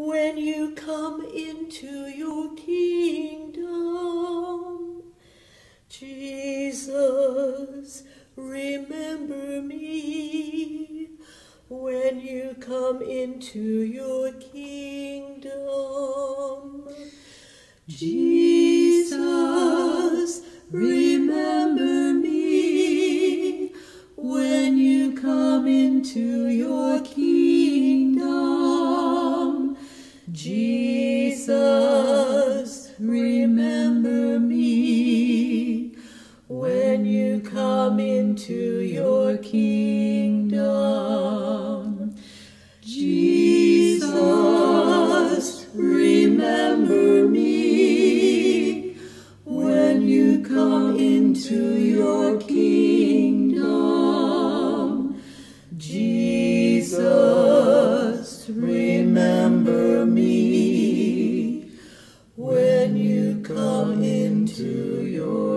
when you come into your kingdom. Jesus, remember me when you come into your kingdom. Jesus, remember me when you come into Jesus, remember me when you come into your kingdom. Jesus, remember me when you come into your kingdom. to your